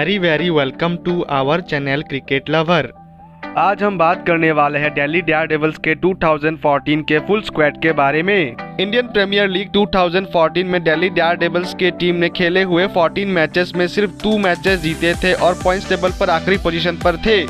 Very very welcome to our channel cricket lover. आज हम बात करने वाले हैं दिल्ली डेयर डेवल्स के 2014 के फुल स्क्वाड के बारे में। इंडियन प्रीमियर लीग 2014 में दिल्ली डेयर डेवल्स के टीम ने खेले हुए 14 मैचेस में सिर्फ़ टू मैचेस जीते थे और पॉइंट्स टेबल पर आखिरी पोजीशन पर थे।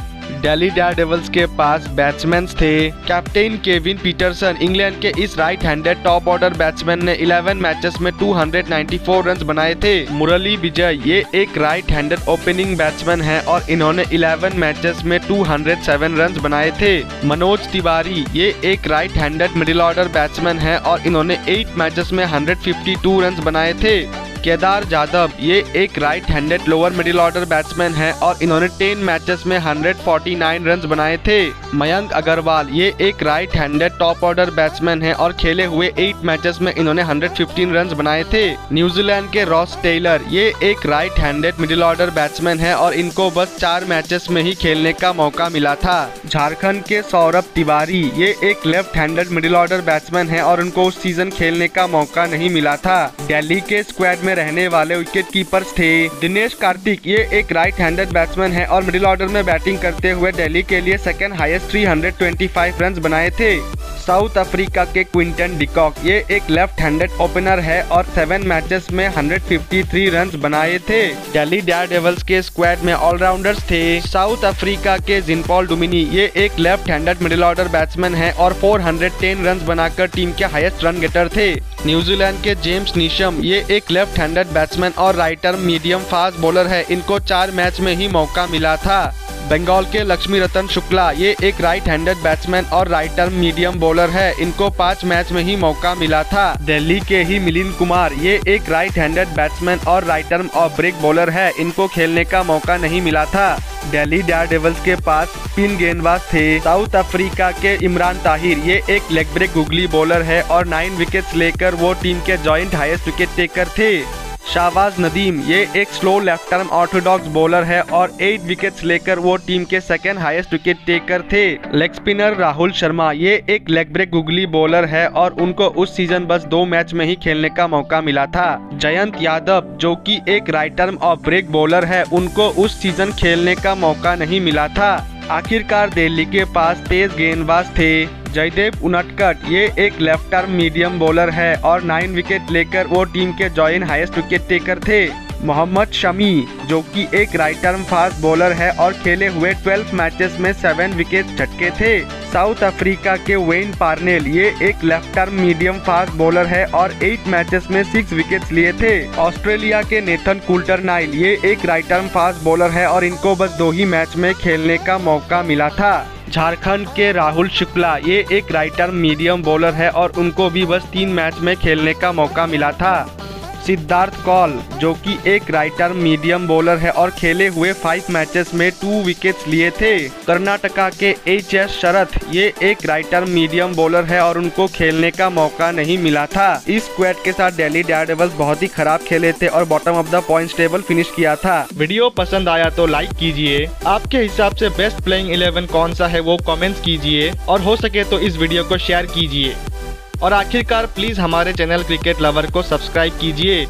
दिल्ली डेविल्स के पास बैट्समैन थे। कैप्टन केविन पीटरसन इंग्लैंड के इस right handed top order batsman ने 11 मैचेस में 294 रन बनाए थे। मुरली विजय, ये एक राइट हैंडेड ओपनिंग बैट्समैन है और इन्होंने 11 मैचेस में 207 रन बनाए थे। मनोज तिवारी, ये एक right handed middle order batsman है और इन्होंने 8 मैचेस में 152 रन बनाए थे। केदार जाधव, ये एक right handed lower middle order batsman है और इन्होंने 10 मैचेस में 149 रन बनाए थे। मयंक अग्रवाल, ये एक right handed top order batsman है और खेले हुए 8 मैचेस में इन्होंने 115 रन बनाए थे। न्यूजीलैंड के रॉस टेलर, ये एक right handed middle order batsman है और इनको बस चार मैचेस में ही खेलने का मौका मिला था। झारखंड के सौरभ तिवारी, ये एक left handed middle order batsman है और उनको उस सीज़न खेलने का मौका नहीं मिला था। दिल्ली के स्क्वाड में में रहने वाले विकेट कीपर्स थे। दिनेश कार्तिक, ये एक राइट हैंडेड बैट्समैन है और मिडिल ऑर्डर में बैटिंग करते हुए दिल्ली के लिए सेकेंड हाइस्ट हाईएस्ट 325 रन बनाए थे। साउथ अफ्रीका के क्विंटन डिकॉक। ये एक लेफ़्ट हैंडेड ओपनर है और सेवन मैचेस में 153 रन बनाए थे। दिल्ली डेवल्स के स्क्वाड में ऑलराउंडर्स थे। साउथ अफ्रीका के जिनपॉल डुमिनी, ये एक left handed middle order batsman है और 410 रन बनाकर टीम के हाईएस्ट रन गेटर थे। न्यूजीलैंड के जेम्स निशम, ये एक लेफ़्ट हैंडेड बैट्समैन और right arm medium fast bowler है। इनको चार मैच में ही मौका मिला था। बंगाल के लक्ष्मी रतन शुक्ला, ये एक राइट हैंडेड बैट्समैन और राइटर मीडियम बॉलर है। इनको पाँच मैच में ही मौका मिला था। दिल्ली के ही मिलिंद कुमार, ये एक राइट हैंडेड बैट्समैन और राइटर और ब्रेक बॉलर है। इनको खेलने का मौका नहीं मिला था। दिल्ली डेविल्स के पास स्पिन गेंदबाज थे। साउथ अफ्रीका के इमरान ताहिर, ये एक लेग ब्रेक गुगली बॉलर है और नाइन विकेट्स लेकर वो टीम के जॉइंट हाईएस्ट विकेट टेकर थे। शाहबाज नदीम, ये एक slow left arm orthodox bowler है और एट विकेट्स लेकर वो टीम के सेकेंड हाईएस्ट विकेट टेकर थे। लेग स्पिनर राहुल शर्मा, ये एक लेग ब्रेक गुगली बॉलर है और उनको उस सीज़न बस दो मैच में ही खेलने का मौका मिला था। जयंत यादव, जो कि एक राइट टर्म और ब्रेक बॉलर है, उनको उस सीज़न खेलने का मौका नहीं मिला था। आखिरकार दिल्ली के पास तेज गेंदबाज थे। जयदेव उनटकट ये एक लेफ़्ट आर्म मीडियम बॉलर है और नाइन विकेट लेकर वो टीम के जॉइन हाईएस्ट विकेट टेकर थे। मोहम्मद शमी, जो कि एक राइट आर्म फास्ट बॉलर है और खेले हुए 12 मैचेस में सेवन विकेट झटके थे। साउथ अफ्रीका के वेन पार्नेल ये एक left arm medium fast bowler है और 8 मैचेस में सिक्स विकेट लिए थे। ऑस्ट्रेलिया के नेथन कुल्टर नाइल ये एक राइट आर्म फास्ट बॉलर है और इनको बस दो ही मैच में खेलने का मौका मिला था। झारखंड के राहुल शुक्ला, ये एक राइटर, मीडियम बॉलर है और उनको भी बस तीन मैच में खेलने का मौका मिला था। सिद्धार्थ कौल, जो कि एक राइटर, मीडियम बॉलर है और खेले हुए फाइव मैचेस में टू विकेट्स लिए थे। कर्नाटका के एच एस शरथ, ये एक राइटर, मीडियम बॉलर है और उनको खेलने का मौका नहीं मिला था। इस स्क्वाड के साथ दिल्ली डेयरडेविल्स बहुत ही खराब खेले थे और bottom of the point table finish किया था। वीडियो पसंद आया तो लाइक कीजिए। आपके हिसाब से बेस्ट प्लेइंग इलेवन कौन सा है वो कमेंट्स कीजिए और हो सके तो इस वीडियो को शेयर कीजिए। और आखिरकार प्लीज़ हमारे चैनल क्रिकेट लवर को सब्सक्राइब कीजिए।